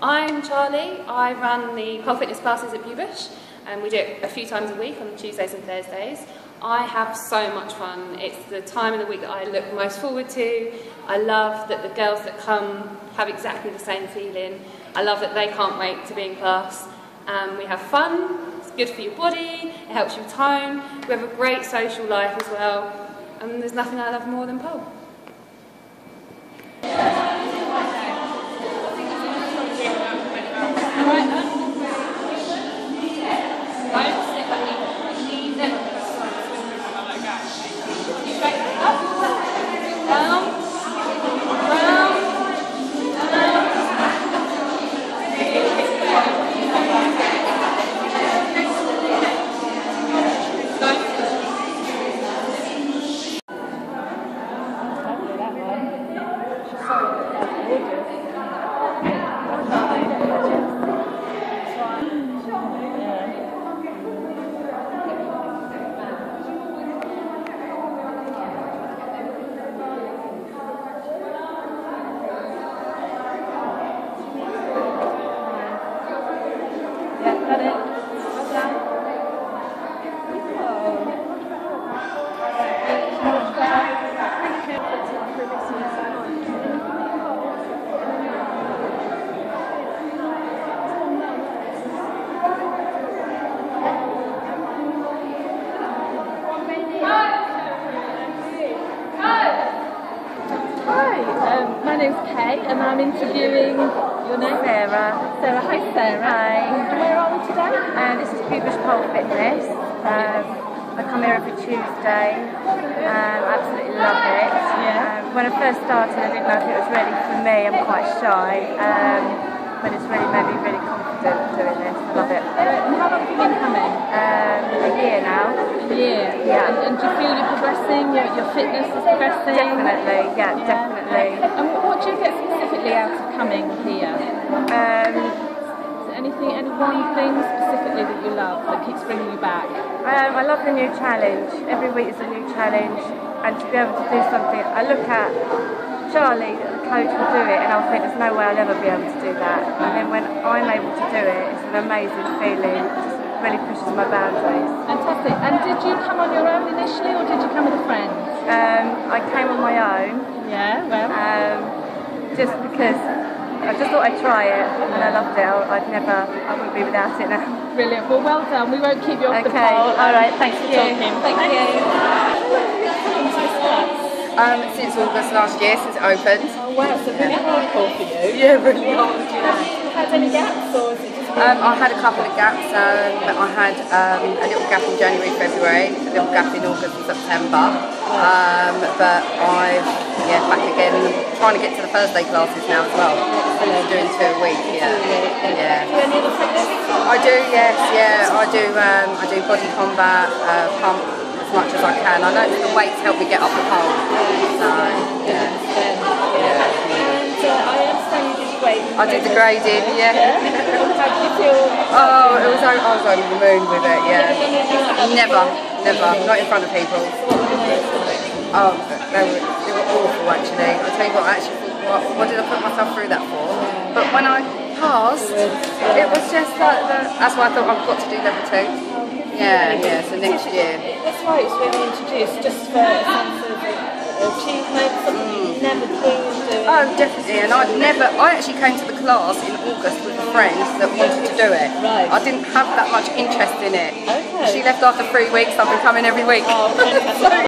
Charlie. I run the pole fitness classes at Bewbush and we do it a few times a week on Tuesdays and Thursdays. I have so much fun. It's the time of the week that I look most forward to. I love that the girls that come have exactly the same feeling. I love that they can't wait to be in class. Um, we have fun, it's good for your body, it helps you tone. We have a great social life as well. And there's nothing I love more than pole. saúde. Name's Kay and I'm interviewing your name? Sarah. Sarah, hi Sarah. Hi. Where are we today? Uh, this is Bewbush Pole Fitness. Um, I come here every Tuesday. Um, absolutely love it. Yeah. Um, when I first started I didn't know if it was ready for me. I'm quite shy. Um, but it's really made me really confident doing this. I love it. And how long have you been coming? Um, a year now. A year. Yeah. And, and do you feel you're progressing? Your, your fitness is progressing? Definitely, yeah, definitely. And what, what do you get specifically out of coming here? Um, there anything, any one thing specifically that you love that keeps bringing you back? Um, I love the new challenge. Every week is a new challenge, and to be able to do something, I look at Charlie, the coach, will do it, and I'll think there's no way I'll ever be able to do that. And then when I'm able to do it, it's an amazing feeling. It just really pushes my boundaries. Fantastic. And did you come on your own initially or did you come with a friend? Um, I came on my own, Yeah, well. um, just because I just thought I'd try it, and I loved it. I- I'd never, I wouldn't be without it now. Brilliant. Well, well done. We won't keep you off the Okay. pole. All right. Thanks for Thank you. you. Um, since August last year, since it opened. Oh, wow. So really hardcore for you. Yeah, really hard. Have you had any gaps or is it just. Um, I had a couple of gaps. Um, I had um, a little gap in January, February, a little gap in August and September. Um, but I've yeah back again, trying to get to the Thursday classes now as well. Doing two a week. Yeah, yeah. Do any other fitness? I do. Yes, yeah. I do. Um, I do body combat, uh, pump as much as I can. I don't know the weights help me get up the pole. So yeah, I understand you did weight. I did the grading. Yeah. How did you feel? Oh, it was. I was over the moon with it. Yeah. Never, never, not in front of people. Oh, they were, they were awful actually. I tell you what, I actually what, what did I put myself through that for? But when I passed, it was just like the, that's why I thought I've got to do level two. Yeah, yeah. So next year. That's why it's really introduced, just for a sense of uh, achievement, something you've never dreamed of. Oh, definitely. And I'd never, I actually came to the class in August with a friend that wanted to do it. Right. I didn't have that much interest in it. Okay. She left after three weeks, I've been coming every week. Oh,